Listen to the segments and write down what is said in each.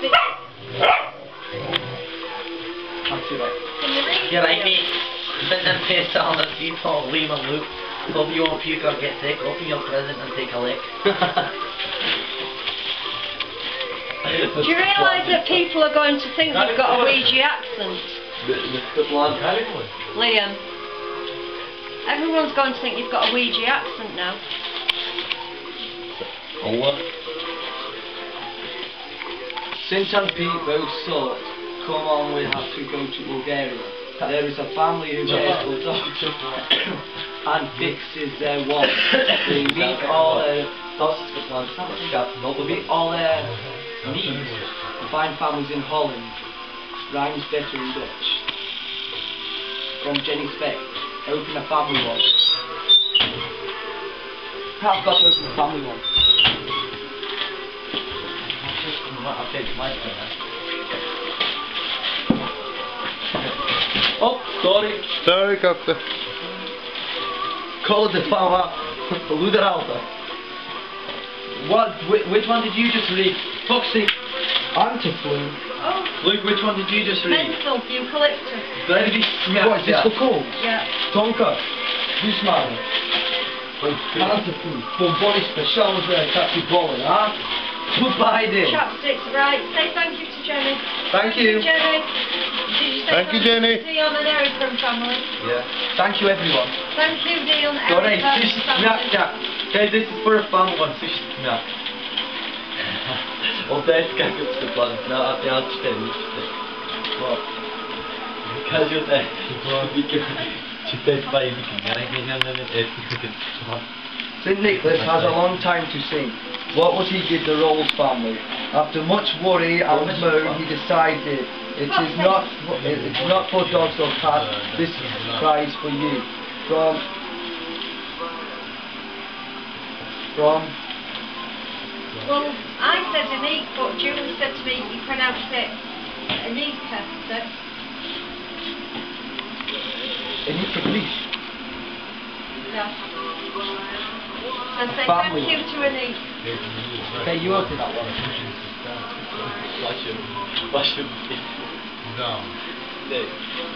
bit. I'll see that. Can you read? You're right, mate. Spent them piss on the people, Liam and Luke. Hope you won't puke or get sick. Open your present and take a lick. Do you realise that people are going to think you've got a Ouija accent? Liam. Everyone's going to think you've got a Ouija accent now. Since and Pete both sought, come on, we have to go to Bulgaria. There is a family who cares for dogs and fixes their wants. They meet all their they meet all their needs and find families in Holland. Rhymes better in Dutch. From Jenny Speck. Open a family one. Got to open a family one. I'll take my turn. Oh, sorry. Sorry, Captain. Call the power. Luder Alpha. What? Which, which one did you just read? Foxy. Antiflu. Oh, Luke, which one did you just read? menthol, eucalyptus. Lady What is this for cold? Yeah. Tonka. Husman. Antiflu. Bomboni specials there, Captain Bolin, huh? Biden. Chopsticks, right. Say thank you to Jenny. Thank you. Jenny. Did you say Thank you, Jenny. to Dion and Eric from family? Yeah. Thank you, everyone. Thank you, Dion, Eric Sorry, from sushi family. snack snack. Guys, this is for a fun one, sushi snack. Oddajesz kakao z planem, no a ty masz cztery listy. No. Kaziu te, czy te dwa języki, ja nie wiem, nie wiem, St. Nicholas has a long time to sing. What would he give the Rolls family? After much worry and moan, he decided it is not it's not for dogs or cats. This prize for you. From from Well, I said Anik, but Julie said to me you pronounce it Anika. So, Anita Greece. yeah. And say thank you to Annie. Open that one. Flash him. Flash. No. Nee,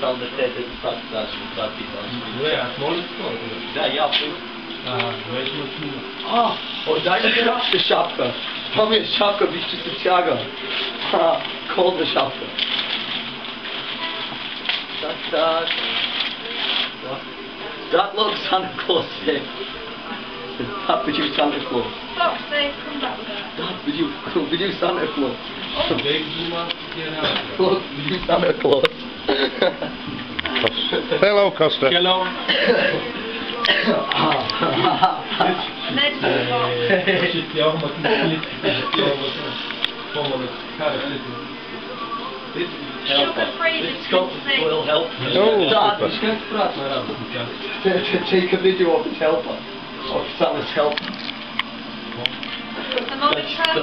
zal de tijd in de stad staan, dat die dan. Nee, dat is moeilijk voor. Ja, ja, goed. O, dajcie zawsze szapkę. Tam jest. Ha, kolna szapka. Tak, tak. That looks on a close Dad, would you Santa Claus? Fox, they come back with that. Dad, would you, would you Santa Claus? Oh. Look, would you Santa Claus? Hello, Costa. Hello. Helper. Helper. Oh, Dad, just going to put that Take a video of his helper. Oh, fellas, help. The moment trap.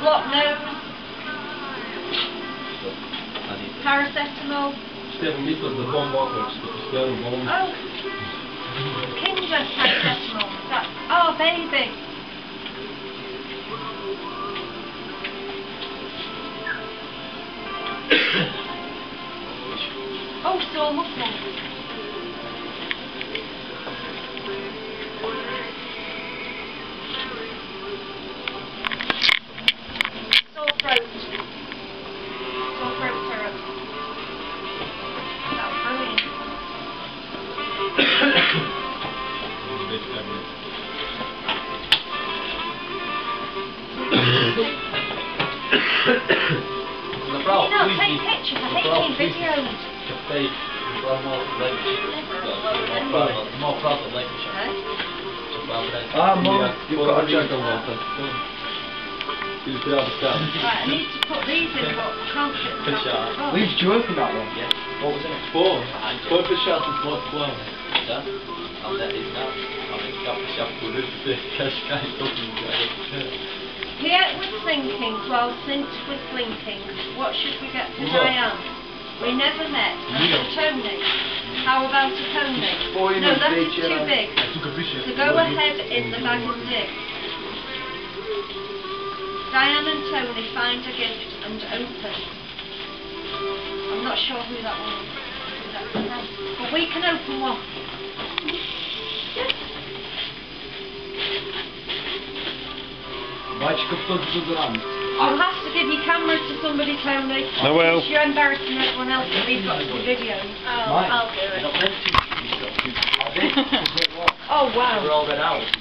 Block nose. Paracetamol. Stephen, this was the bomb bomb. Oh. Kindred paracetamol. That, oh, baby. oh, sore muscles. I need to put these in, the I can't fit We've drunk on that one, yeah. What was it? Four. Four for shots and four for one. I'll let these now. I'll make up a shot for this. Cash guy doesn't Here we're thinking, well, since we're what should we get for what? Diane? We never met. Yeah. Tony. How about a pony? Boy, no, that is too big. So go ahead in the bag of dig. Diane and Tony find a gift and open. I'm not sure who that one who that's from. But we can open one. Бачка в тот дезодорант. You'll have to give your camera to somebody, Tony. I will. Because You're embarrassing everyone else that we've got the video. Mine. I'll do You're it. not meant to. Oh wow. Roll it out.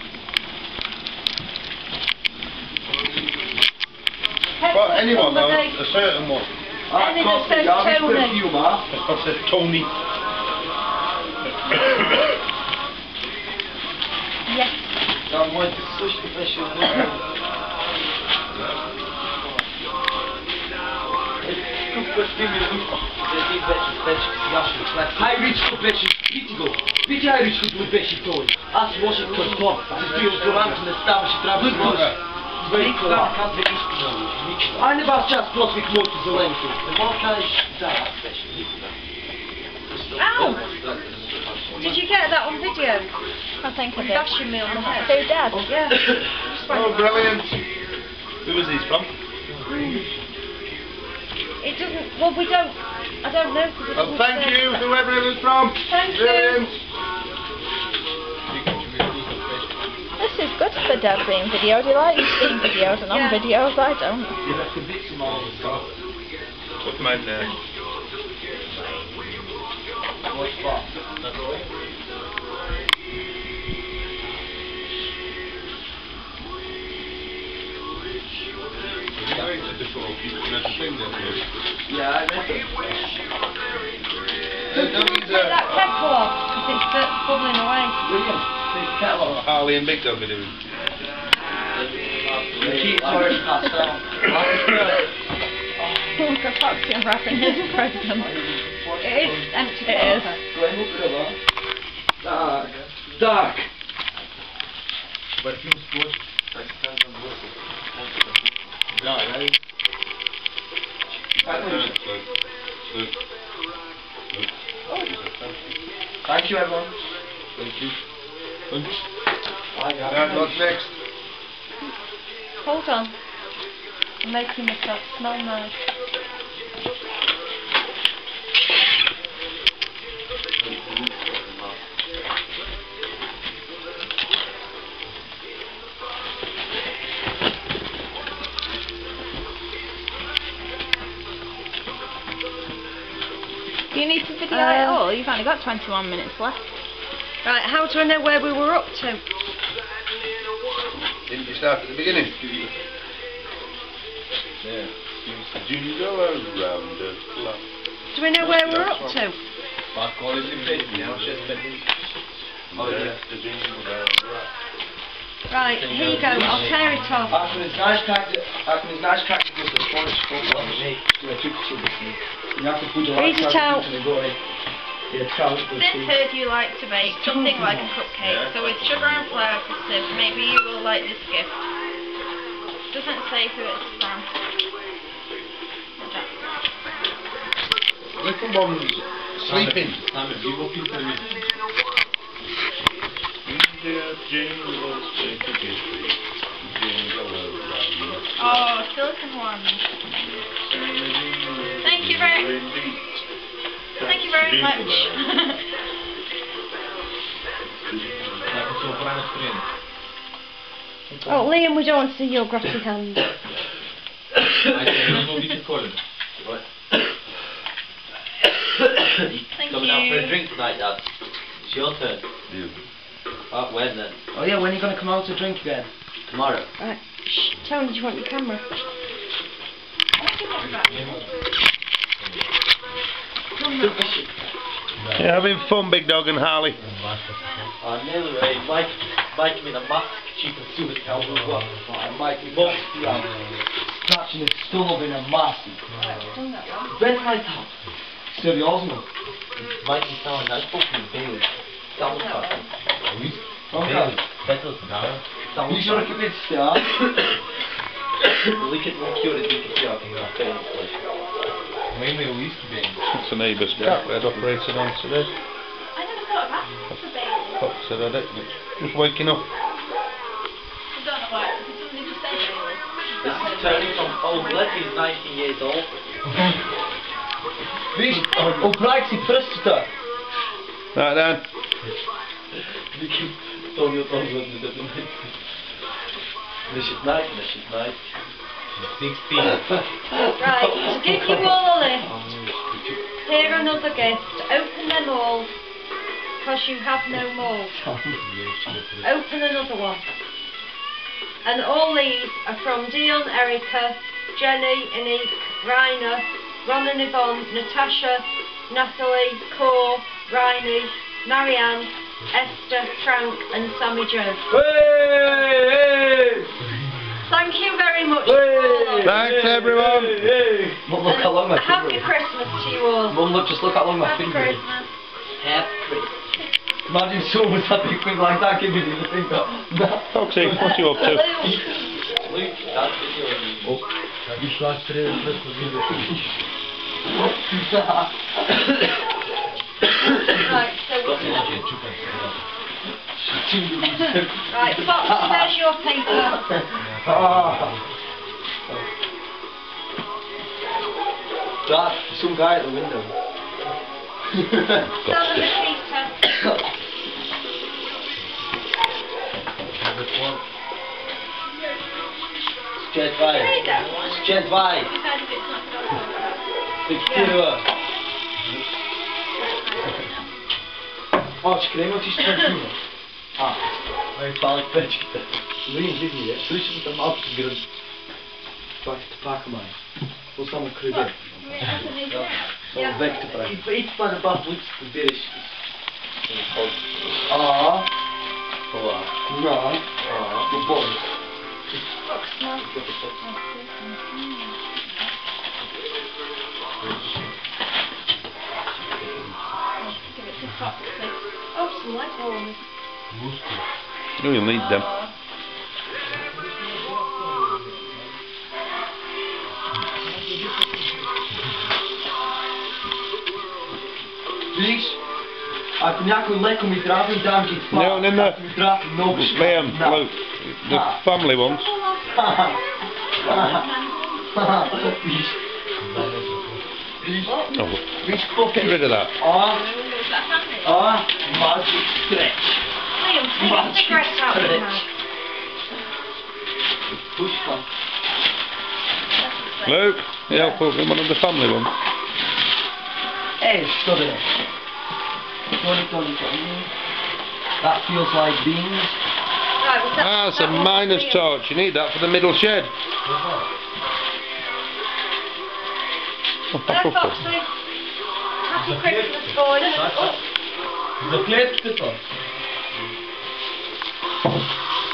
But anyone, though, Somebody- a certain one. Ah, Any that coffee, says ja, Tony. perfume, ah. That says Tony. Yes. Ja, mooi, het is zo speciaal. High reach to beši, vidi go, vidi high reach to beši to. Аз може to to, ти стои от горам, не ставаш и трябва да можеш. Mikla. A nie bardzo czas z Did you get that on video? I think I did. Bashing me on the head. They. Yeah. oh, brilliant. Who was these from? It doesn't. Well, we don't. I don't know. Oh, thank you, whoever it was from. Thank brilliant. you. Is good for Dad being videoed. He likes being videoed and on Yeah. videos. I don't. Je werd gebikt, man. Put them in there. Mooi spot. Ja, ik weet het. Uh, no, these Take that are kettle off because it's uh, bubbling away. William, take. Harley and Big Dog are doing. The keys are already passed down. Look at Foxy unwrapping his present. It is empty. It is. paper. Go ahead, look at that. Dark. Dark. Thank you, everyone. Thank you. I got Right, what's next? Hold on. I'm making myself smell nice. Do you need to video Uh, it all? You've only got 21 minutes left. Right, how do I know where we were up to? Didn't you start at the beginning? Yeah. Jingle around the clock. Do we know where we're up to? Bak quality plate now, just Oh, yeah. That's the jingle bell. Right, here you go. I'll tear it off. Ako ne znaš kak, ako ne znaš kako da se stvoriš koliko ne, to je čupiće da si. Jako puđa Here's a towel. gore. Je towel da This si. heard you like to bake something like a cupcake. So with sugar and flour to sieve, maybe you will like this gift. Doesn't say who it's from. Little oh, one's sleeping. Jingle, jingle, jingle, jingle, jingle around. Oh, silicon ones. Thank you very, thank you very much. Oh, Liam, we don't want to see your grotty hand. Thank you. Coming out for a drink tonight, Dad. It's your turn. Oh, when then? Oh yeah, when are you gonna come out to drink again? Tomorrow. Right. Shh, Tony, do you want your camera? Yeah, having fun, Big Dog and Harley. Oh, nearly right. Mike, Mike in a mask, cheap and super cow as well. Mike, you both around. Catching his stove in a massive. Best night out. Seriousno? Mike is sound nice fucking big. Down the car. Okej. Better than Down Widzisz, jakie wiecie, a? Look at one cure that you can see out in your face. It's the neighbour's cat we had operated on today. I never thought of asking for baby. Fox said I Just waking up. I don't know why. Did somebody just say baby? This is Tony from Old Blood, he's 19 years old. Wiesz, ubrać si prsta. Right then. Tony od Oldwood, nie do This is nice, this is nice. 16. Right, to give you all a list, here another gift. Open them all, because you have no more. Open another one. And all these are from Dion, Erica, Jenny, Anique, Rainer, Ron and Yvonne, Natasha, Natalie, Core, Riney, Marianne, Esther, Frank and Sammy Joe. Hey! Thank you very much to all of you. Thanks everyone. Mum, look how long my And Happy. Christmas to you all. Mum, look, just look how long my Happy finger is. Christmas. Happy Christmas. Imagine someone's had a quick like that giving you the finger. Foxy, what you up to? Luke, that's video. Wyszła 4 bezpośrednio. Right, so Cię czukam. Right, Fox, there's your paper. Ah. Dad, some guy at the window. Sell them a Peter. Jet vai. Say that one. Jet vai. Because if it's not done. Tequila. Oh, ci cremo ci spaghetti. Ah. Ai pali pečkite. Vidim, vidi je. Slišim tam apsu grad. Pak, pak mij. Wat is dan een Ja, Ja, weg te pakken. Ik weet van de baf de proberen. Ah. ah. Voilà. Ja. Ah. De bom. Oh, you need them. Ja, Als je niet lekker met en dan kiet No, no, The family ones. Please. Please. No. Please Get rid of that. Ja. Magic stretch. Magic stretch. Push Luke, one of the family ones. Hey, što da je? Tony, Tony, Tony. That feels like beans. Right, well, that, Ah, it's a that one's miner's torch. You need that for the middle shed. There, Foxy. Happy Christmas, boys. Oh, Zaklejcie to.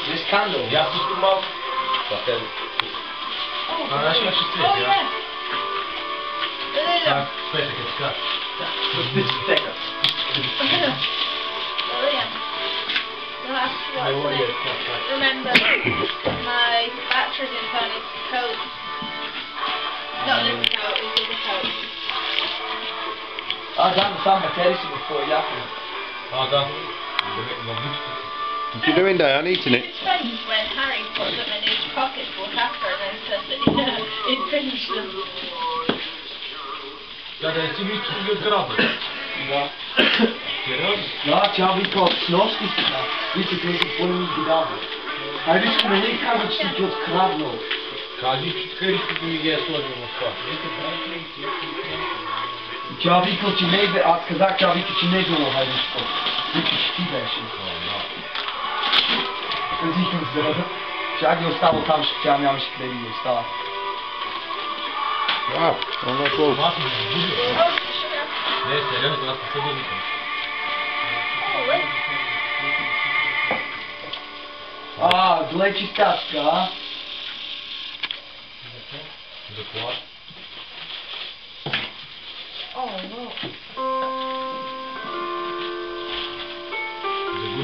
This candle. Ja tu tu mam. Potem. oh, A na świecie oh jest, yeah. I one. want it, tak, tak. Remember, my battery didn't turn its coat. Not this coat, it was the coat. Ah, dan staan baterjes in voor jakken. Aga. Demek mam być. What are you doing, Diane? I'm eating it? It's funny when Harry put them in his pocket pocketbook after and then said that he'd, he'd finished them. където ми чуга града. Да. Сериозно? Да, тя вика от сноски си да. Вика, те ги пълни ги дава. Ай, виж, не ни каза, че ти откраднал. Кажи, че скарите ми ги е сложил в това. Тя вика, че не е бе, аз казах, тя вика, че не е било, хайде, що. Вика, че ти беше. Казих им, здраве. Тя ги е остава там, ще тя нямаше къде ги е остава. Wow, well, that's close. Zaraz to sobie nie Oh, wait. Ah, gletje stadska. Dokładnie. Oh, look. Bo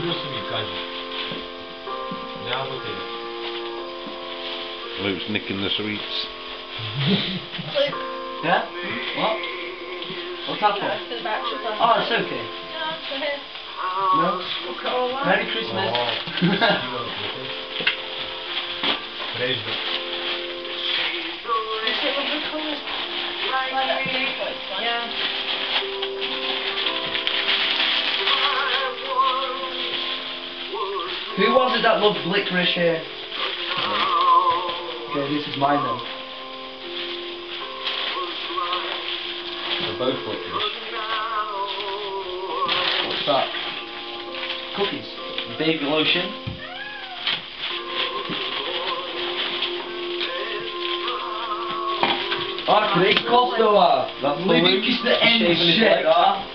tyle. Luke's nicking the sweets. Yeah? What? What's on. Oh, it's okay. No. Merry Christmas. Yeah. Who was it that loved licorice here? Okay, this is mine then. They're both licorice. What's that? Cookies. Baby lotion. Ah, Craig Costa. That's Living Luke is the end shaving his shit, legs. ah.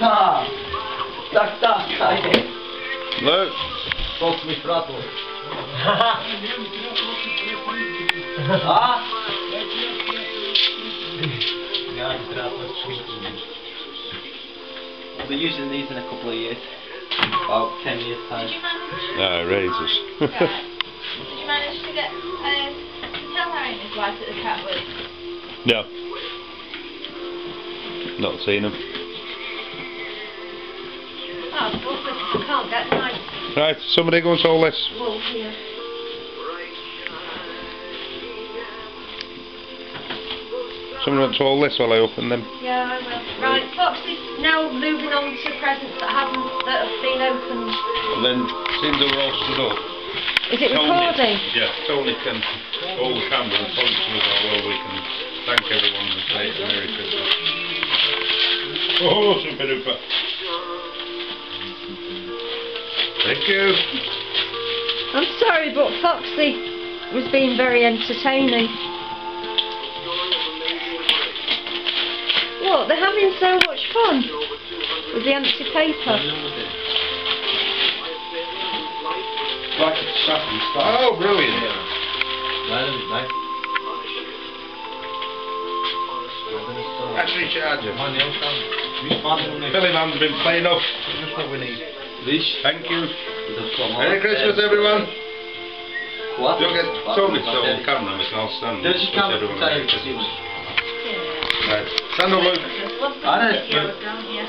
Ah. Tak, tak, tak. Look. Fox mi frato. Ah. We'll be using these in a couple of years. About 10 years Did time. you manage? Ah, razors. Right. Did you manage to get um, tell Ryan his wife that the cat was? no. Not seen them. Oh, I can't get my Right, somebody go and solve this. wool here. Somebody want to hold this while I open them. Yeah, I will. Right, Foxy's now moving on to presents that haven't that have been opened. And then, since they're all stood up, Is it recording? yeah, Tony can hold the camera and point to us all while we can thank everyone and say Merry Christmas. Oh, super duper. Thank you. I'm sorry, but Foxy was being very entertaining. What? They're having so much fun with the empty paper. Bracket strap and stuff. Oh, brilliant. Nej, det är nej. Battery charger. Man, jag kan. Vi spann hon Billy Man's been playing off. Just what we need. Vish. Thank you. Just come on. Merry Christmas, everyone. What? You'll get Tony to hold the camera and we can all stand. There's your Wish camera everyone from Merry Tony. Christmas. Right. Stand up, Luke. I know. don't you?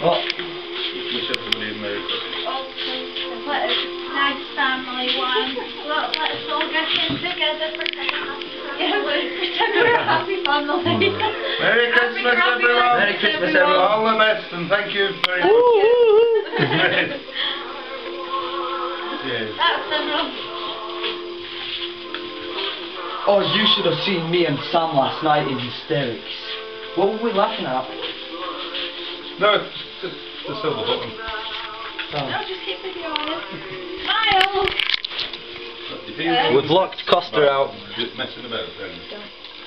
What? Wish everybody a Merry Christmas. Let us, nice family one. Look, let's all get in together for a happy Yeah, we're pretend a happy family. Merry Christmas, everyone. Merry Christmas, everyone. All the best and thank you very much. Cheers. That's enough. Oh, you should have seen me and Sam last night in hysterics. What were we laughing at? No, it's just the silver button. Oh. No, just keep videoing. Smile! If you We've locked Costa out. Messing about then.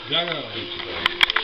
Ja, ja.